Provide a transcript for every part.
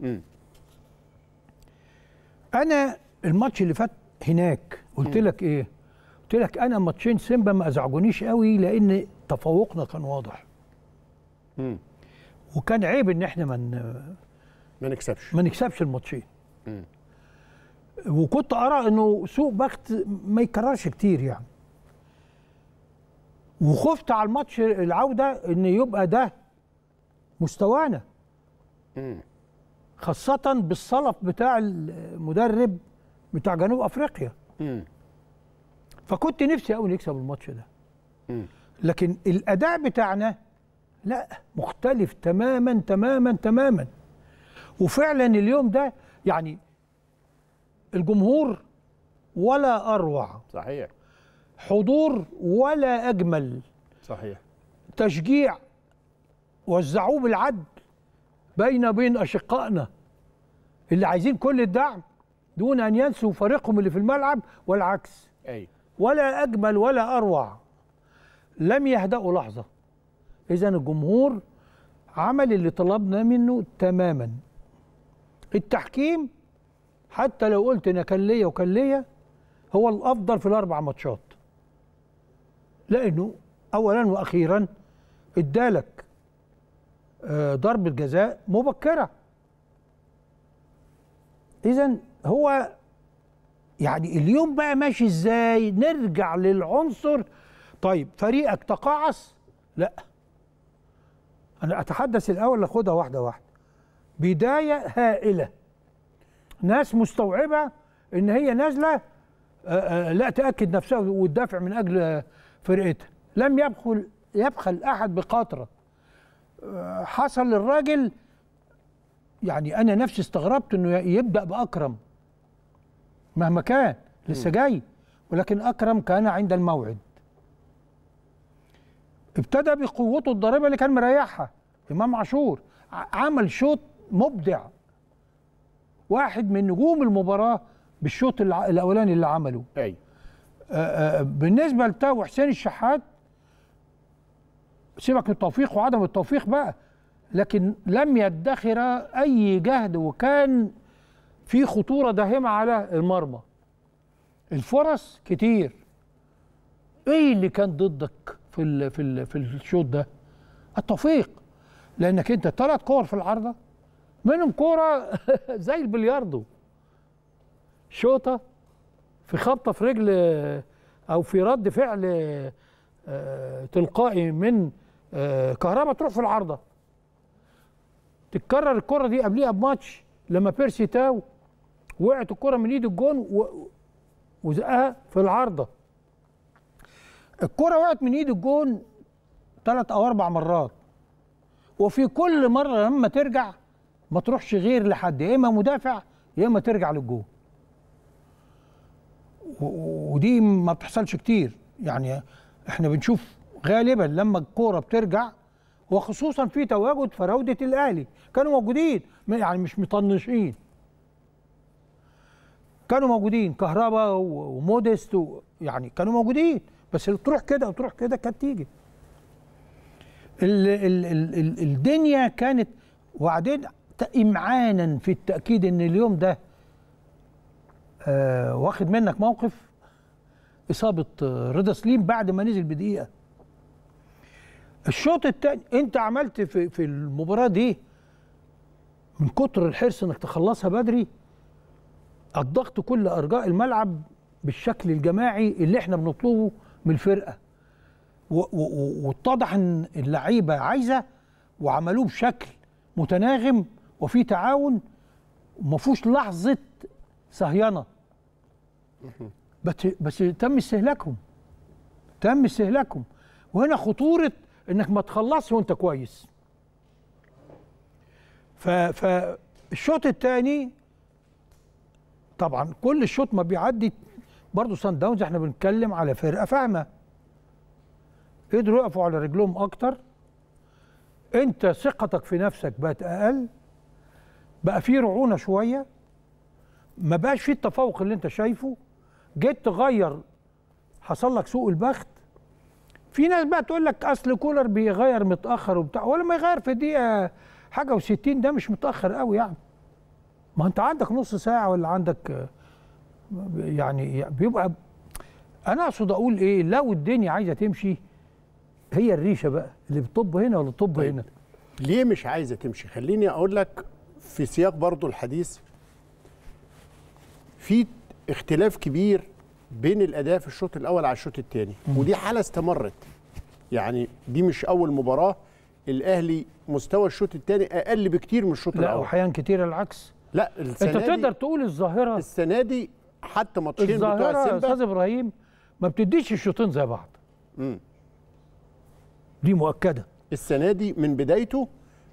مم. أنا الماتش اللي فات هناك قلت لك إيه؟ قلت لك أنا ماتشين سيمبا ما أزعجونيش قوي لأن تفوقنا كان واضح. مم. وكان عيب إن إحنا من ما نكسبش. ما نكسبش الماتشين. وكنت أرى إنه سوء بخت ما يكررش كتير يعني. وخفت على الماتش العودة إن يبقى ده مستوانا. مم. خاصة بالصلف بتاع المدرب بتاع جنوب أفريقيا. مم. فكنت نفسي قوي نكسب الماتش ده. مم. لكن الأداء بتاعنا لا مختلف تماما تماما تماما. وفعلا اليوم ده يعني الجمهور ولا أروع. صحيح. حضور ولا أجمل. صحيح. تشجيع وزعوه بالعدل بين بين أشقائنا اللي عايزين كل الدعم دون أن ينسوا فريقهم اللي في الملعب والعكس. أي. ولا أجمل ولا أروع. لم يهدأوا لحظة. اذا الجمهور عمل اللي طلبنا منه تماما. التحكيم حتى لو قلت أنا كان ليا وكان ليا هو الأفضل في الأربع ماتشات. لأنه اولا وأخيرا ادالك آه، ضربة جزاء مبكرة. اذا هو يعني اليوم بقى ماشي إزاي؟ نرجع للعنصر. طيب فريقك تقاعس؟ لا. أنا أتحدث الأول ناخدها واحدة واحدة. بداية هائلة. ناس مستوعبة إن هي نازلة آه، آه، لا تأكد نفسها وتدافع من آه، فرقتها. لم يبخل يبخل أحد بقطرة. آه، حصل للراجل يعني أنا نفسي استغربت إنه يبدأ بأكرم. مهما كان لسه جاي. ولكن أكرم كان عند الموعد. ابتدى بقوته الضاربه اللي كان مريحها. إمام عاشور. عمل شوط مبدع. واحد من نجوم المباراة بالشوط الأولاني اللي عمله. أي. آه، آه، بالنسبة لتاو حسين الشحات سيبك من التوفيق وعدم التوفيق بقى. لكن لم يدخر أي جهد وكان في خطورة داهمة على المرمى. الفرص كتير. إيه اللي كان ضدك في ال في ال في الشوط ده؟ التوفيق. لأنك أنت ثلاث كور في العارضة منهم كورة زي البلياردو. شوطة في خبطة في رجل أو في رد فعل آه، تلقائي من كهربا تروح في العارضة. تتكرر الكرة دي قبليها بماتش لما بيرسي تاو وقعت الكرة من ايد الجون وزقها في العارضة. الكرة وقعت من ايد الجون ثلاث أو أربع مرات. وفي كل مرة لما ترجع ما تروحش غير لحد يا اما مدافع يا اما ترجع للجون. ودي ما بتحصلش كتير. يعني إحنا بنشوف غالبا لما الكورة بترجع وخصوصا في تواجد فراوده الأهلي. كانوا موجودين يعني مش مطنشين. كانوا موجودين كهربا وموديست يعني كانوا موجودين. بس تروح كده وتروح كده كانت تيجي. ال ال ال ال الدنيا كانت وبعدين امعانا في التأكيد إن اليوم ده آه واخد منك موقف. إصابة آه، رضا سليم بعد ما نزل بدقيقة. الشوط الثاني انت عملت في في المباراة دي من كتر الحرص انك تخلصها بدري الضغط كل أرجاء الملعب بالشكل الجماعي اللي إحنا بنطلبه من الفرقة. واتضح ان اللعيبة عايزة وعملوه بشكل متناغم وفي تعاون وما فيهوش لحظة صهينه بس بس تم استهلاكهم. تم استهلاكهم. وهنا خطورة إنك ما تخلصش وأنت كويس. فالشوط الثاني طبعا كل الشوط ما بيعدي برضه سان داونز إحنا بنتكلم على فرقة فاهمة. قدروا يقفوا على رجلهم أكتر. أنت ثقتك في نفسك بقت أقل. بقى في رعونة شوية. ما بقاش في التفوق اللي أنت شايفه. جيت تغير حصل لك سوء البخت. في ناس بقى تقول لك أصل كولر بيغير متأخر وبتاع ولا ما يغير في دقيقة حاجة و60 ده مش متأخر قوي يعني ما انت عندك نص ساعة ولا عندك يعني بيبقى أنا أقصد أقول إيه لو الدنيا عايزة تمشي هي الريشة بقى اللي بتطب هنا ولا بتطب طيب. هنا ليه مش عايزة تمشي خليني أقول لك في سياق برضو الحديث في اختلاف كبير بين الأداء في الشوط الأول على الشوط الثاني. ودي حالة استمرت. يعني دي مش أول مباراة. الأهلي مستوى الشوط الثاني أقل بكتير من الشوط لا الأول. واحيانا كتير العكس. لا أنت السنة تقدر دي تقول الظاهرة. السنة دي حتى ماتشين بتوع سيمبا أستاذ إبراهيم ما بتديش الشوطين زي بعض. مم. دي مؤكدة. السنة دي من بدايته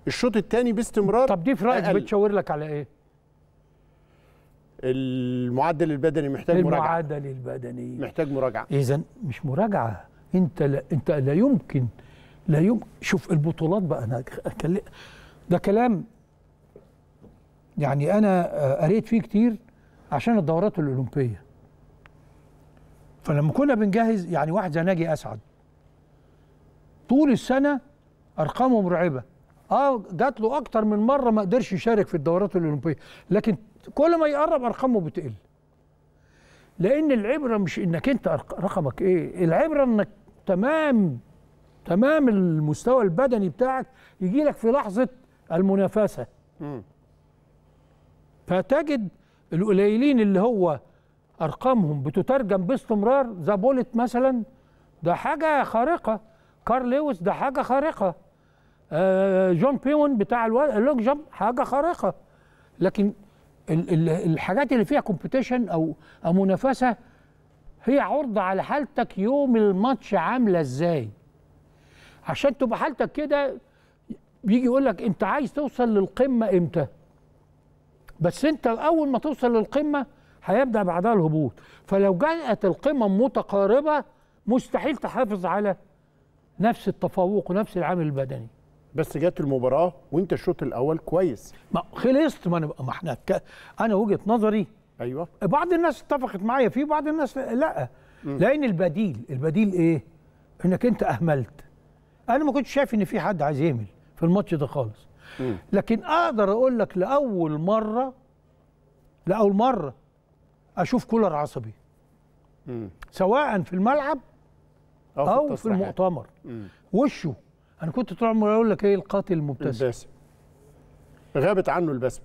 الشوط الثاني باستمرار طب دي في رأيك. بتشاور لك على إيه؟ المعدل البدني محتاج مراجعة. المعادله البدنيه محتاج مراجعة. اذا مش مراجعة. أنت لا أنت لا يمكن لا يمكن شوف البطولات بقى أنا أكلم ده كلام يعني أنا آه، قريت فيه كتير عشان الدورات الأولمبية. فلما كنا بنجهز يعني واحد زي ناجي أسعد طول السنة أرقامه مرعبة. آه جات له أكتر من مرة ما قدرش يشارك في الدورات الأولمبية. لكن كل ما يقرب أرقامه بتقل. لأن العبرة مش إنك أنت رقمك إيه العبرة إنك تمام تمام المستوى البدني بتاعك يجي لك في لحظة المنافسة. فتجد القليلين اللي هو أرقامهم بتترجم باستمرار. زابولت مثلا ده حاجة خارقة. كارل لويس ده حاجة خارقة. بوب بيمون بتاع ال long jump حاجة خارقة. لكن ال- ال- الحاجات اللي فيها competition أو أو منافسة هي عرضة على حالتك يوم الماتش عاملة إزاي. عشان تبقى حالتك كده بيجي يقول لك أنت عايز توصل للقمة إمتى؟ بس أنت أول ما توصل للقمة هيبدأ بعدها الهبوط. فلو جاءت القمم متقاربة مستحيل تحافظ على نفس التفوق ونفس العامل البدني. بس جت المباراة وانت الشوط الأول كويس. ما خلصت ما, أنا ما إحنا ك- أنا وجهة نظري أيوه. بعض الناس اتفقت معايا فيه بعض الناس لأ. لأن البديل البديل إيه؟ إنك أنت أهملت. أنا ما كنتش شايف إن في حد عايز يهمل في الماتش ده خالص. مم. لكن أقدر أقول لك لأول مرة لأول مرة أشوف كولر عصبي. مم. سواء في الملعب أو في التصريحات. المؤتمر. وشه أنا كنت طول عمري أقول لك إيه القاتل المبتسم الباسم غابت عنه البسم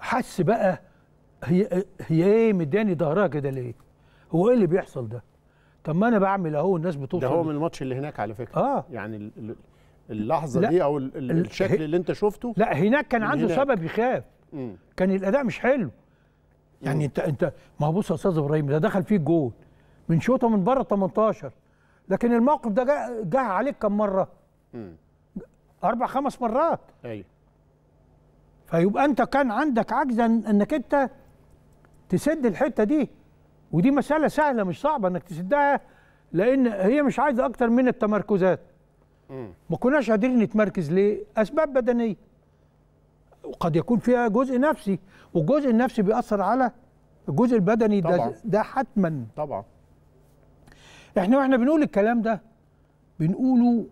حس بقى هي هي إيه مداني ظهرها كده ليه؟ هو إيه اللي بيحصل ده؟ طب ما أنا بعمل أهو الناس بتوصل ده هو من الماتش اللي هناك على فكرة آه يعني ال- ال- اللحظة. دي أو ال- ال- ال- الشكل اللي أنت شفته لا هناك كان عنده هناك. سبب يخاف مم. كان الأداء مش حلو يعني أنت أنت ما هو بص يا أستاذ إبراهيم ده دخل فيه جول من شوطه من بره 18 لكن الموقف ده جه جه عليك كم مرة؟ أربع خمس مرات. أيوه. فيبقى أنت كان عندك عجزا إنك أنت تسد الحتة دي. ودي مسألة سهلة مش صعبة إنك تسدها لأن هي مش عايزة أكتر من التمركزات. ما كناش قادرين نتمركز ليه اسباب بدنية. وقد يكون فيها جزء نفسي والجزء النفسي بيأثر على الجزء البدني ده طبعا. ده حتما. طبعا. إحنا وإحنا بنقول الكلام ده بنقوله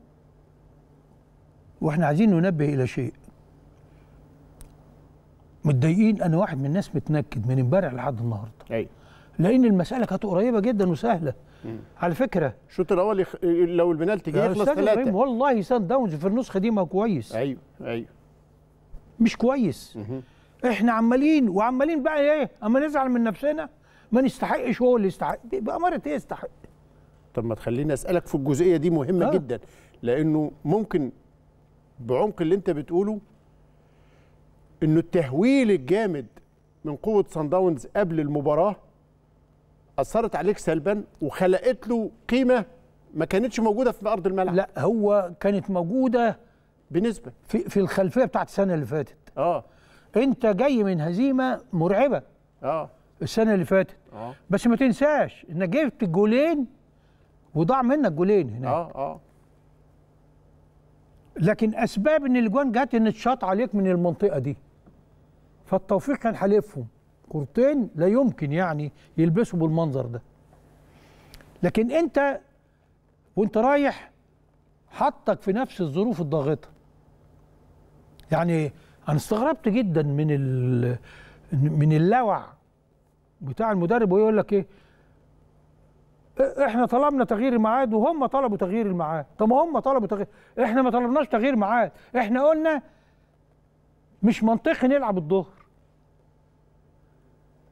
وإحنا عايزين ننبه إلى شيء. متضايقين أنا واحد من الناس متنكد من امبارح لحد النهارده. أيوه لأن المسألة كانت قريبة جدا وسهلة. على فكرة. الشوط الأول يخ... لو البنالتي جه يخلص ثلاثة. والله سان داونز في النسخة دي ما كويس. أيوه أيوه. مش كويس. مهم. إحنا عمالين وعمالين بقى إيه؟ أما نزعل من نفسنا. ما نستحقش هو اللي يستحق. بأمارة إيه يستحق. طب ما تخليني أسألك في الجزئية دي مهمة. آه. جدا. لأنه ممكن بعمق اللي انت بتقوله إنه التهويل الجامد من قوة سان داونز قبل المباراة أثرت عليك سلبا وخلقت له قيمة ما كانتش موجودة في أرض الملعب. لا هو كانت موجودة بنسبة. في في الخلفية بتاعت السنة اللي فاتت. آه. أنت جاي من هزيمة مرعبة آه. السنة اللي فاتت. آه. بس ما تنساش إنك جبت جولين وضاع منك جولين هناك. آه آه. لكن أسباب إن الاجوان جت إن اتشاط عليك من المنطقة دي. فالتوفيق كان حالفهم كورتين لا يمكن يعني يلبسوا بالمنظر ده. لكن أنت وأنت رايح حطك في نفس الظروف الضاغطة. يعني أنا استغربت جدا من من اللوع بتاع المدرب ويقول لك إيه؟ إحنا طلبنا تغيير الميعاد وهم طلبوا تغيير الميعاد. طب هم طلبوا تغيير إحنا ما طلبناش تغيير ميعاد إحنا قلنا مش منطقي نلعب الظهر.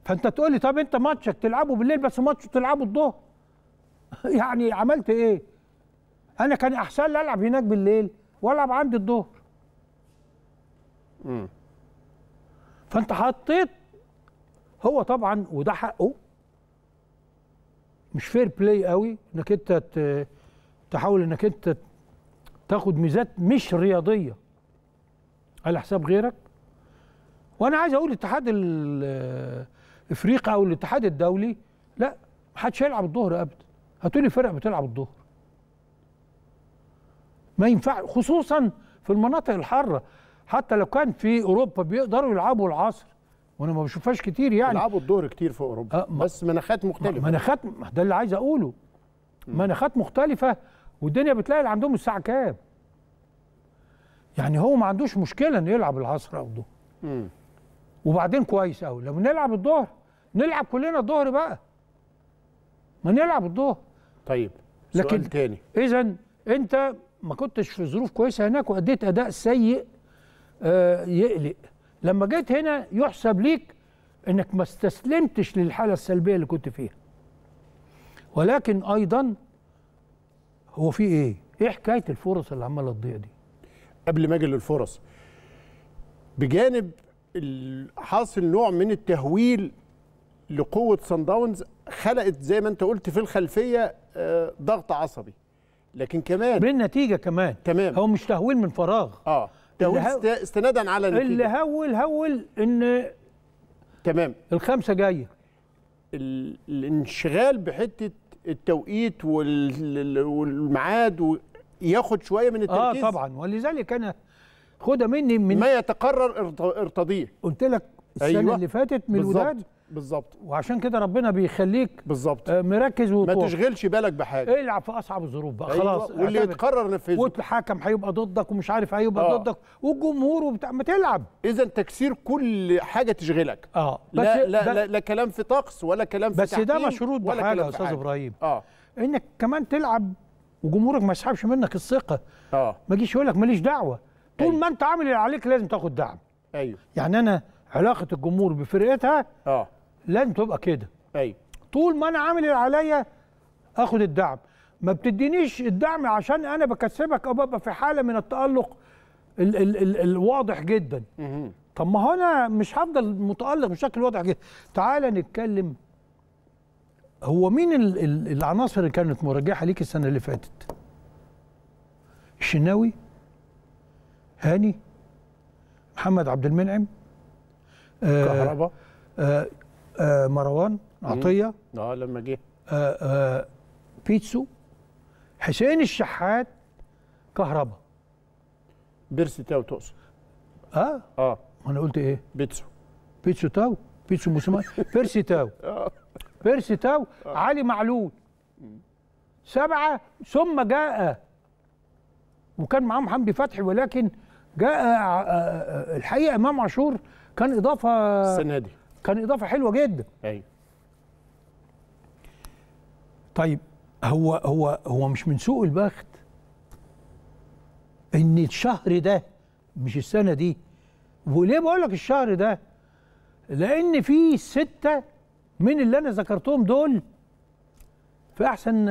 فانت تقول لي طب انت ماتشك تلعبه بالليل بس ماتش تلعبه الظهر؟ يعني عملت إيه؟ أنا كان احسن لي العب هناك بالليل والعب عندي الظهر. فانت حطيت هو طبعا وده حقه مش fair play قوي إنك أنت تحاول إنك أنت تاخد ميزات مش رياضية. على حساب غيرك. وأنا عايز أقول الاتحاد ال- الافريقي أو الاتحاد الدولي لا محدش هيلعب الظهر ابدا. هاتولي فرق بتلعب الظهر. ما ينفع خصوصا في المناطق الحارة. حتى لو كان في أوروبا بيقدروا يلعبوا العصر. وأنا ما بشوفهاش كتير يعني. يلعبوا الظهر كتير في أوروبا. ما- بس مناخات مختلفة. مناخات ما ده اللي عايز أقوله. مناخات مختلفة والدنيا بتلاقي اللي عندهم الساعة كام؟ يعني هو ما عندوش مشكلة إنه يلعب العصر أو الظهر. وبعدين كويس قوي لما نلعب الظهر نلعب كلنا الظهر بقى. ما نلعب الظهر. طيب لكن- سؤال تاني. إذا أنت ما كنتش في ظروف كويسة هناك وأديت أداء سيء آه يقلق. لما جيت هنا يحسب ليك انك ما استسلمتش للحالة السلبية اللي كنت فيها. ولكن أيضا هو في إيه؟ إيه حكاية الفرص اللي عمالة تضيع دي؟ قبل ما أجي للفرص بجانب حاصل نوع من التهويل لقوة سان داونز خلقت زي ما انت قلت في الخلفية آه، ضغط عصبي. لكن كمان بالنتيجة كمان تمام. هو مش تهويل من فراغ. آه. اللي است- استنادا على اللي النتيجة. هول هول إن تمام. الخمسة جاية. ال- الانشغال بحتة التوقيت وال- والميعاد وياخد شوية من آه التركيز؟ طبعا. ولذلك أنا خدها مني من ما يتقرر ارت- ارتضيه قلت لك السنة أيوة. اللي فاتت من الوداد بالظبط وعشان كده ربنا بيخليك بالظبط آه، مركز ما وطوع تشغلش بالك بحاجة. العب في أصعب الظروف بقى. أيوة، خلاص واللي. يتقرر نفذه. والحكم هيبقى ضدك ومش عارف هيبقى آه. ضدك. والجمهور وبتاع ما تلعب. اذا تكسير كل حاجة تشغلك. آه. بس لا لا, لا لا كلام في طقس ولا كلام في بس ده مشروط بحاجة يا أستاذ. إبراهيم. آه. إنك كمان تلعب وجمهورك ما يسحبش منك الثقة. آه. ما يجيش يقول لك ماليش دعوة. طول أيوة. ما أنت عامل اللي عليك لازم تاخد دعم. أيوه. يعني أنا علاقة الجمهور بفرقتها آه. لازم تبقى كده. أيوه طول ما أنا عامل اللي عليا آخد الدعم. ما بتدينيش الدعم عشان أنا بكسبك أو ببقى في حالة من التألق ال ال ال الواضح جدا. طب ما هو أنا مش هفضل متألق بشكل واضح جدا. تعال نتكلم. هو مين ال ال العناصر اللي كانت مرجحه ليك السنة اللي فاتت؟ الشناوي هاني محمد عبد المنعم آه كهربا آه آه مروان عطية. آه لما جه. بيتسو حسين الشحات كهربا بيرسي تاو تقصد. آه؟ آه. ما أنا قلت إيه؟ بيتسو بيتسو تاو؟ بيتسو موسيماني بيرسي تاو. بيرسي تاو. علي معلول. سبعة ثم جاء وكان معاهم حمدي فتحي ولكن جاء الحقيقة إمام عاشور كان إضافة السنة دي. كان إضافة حلوة جدا. أيوه. طيب هو هو هو مش من سوء البخت إن الشهر ده مش السنة دي. وليه بقول لك الشهر ده؟ لأن في ستة من اللي أنا ذكرتهم دول في أحسن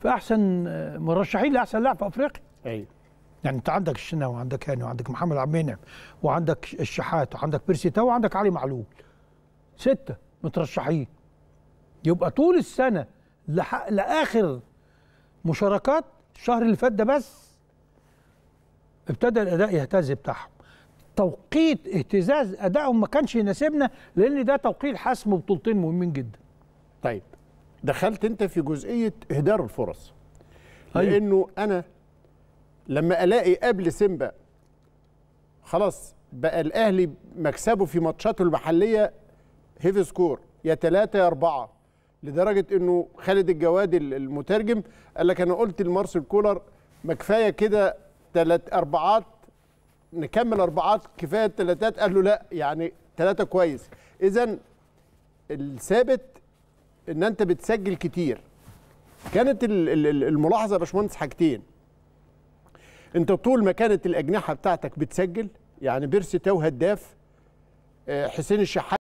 في أحسن مرشحين لأحسن لاعب في أفريقيا. أيوه. يعني انت عندك الشناوي وعندك هاني وعندك محمد عبد المنعم وعندك الشحات وعندك بيرسي تاو وعندك علي معلول. ستة مترشحين. يبقى طول السنة لح... لآخر مشاركات الشهر اللي فات ده بس ابتدى الأداء يهتز بتاعهم. توقيت اهتزاز أدائهم ما كانش يناسبنا لأن ده توقيت حسم بطولتين مهمين جدا. طيب دخلت أنت في جزئية إهدار الفرص. أيوة. لأنه أنا لما ألاقي قبل سيمبا خلاص بقى الأهلي مكسبه في ماتشاته المحلية هيفي سكور يا ثلاثة يا أربعة لدرجة إنه خالد الجواد ال- المترجم قال لك أنا قلت لمارسيل كولر ما كفاية كده ثلاث أربعات نكمل أربعات كفاية الثلاثات قال له لا يعني ثلاثة كويس. اذا الثابت إن أنت بتسجل كتير. كانت ال- ال- ال- الملاحظة يا باشمهندس حاجتين. انت طول ما كانت الأجنحة بتاعتك بتسجل؟ يعني بيرسي تاو هداف آه، حسين الشحات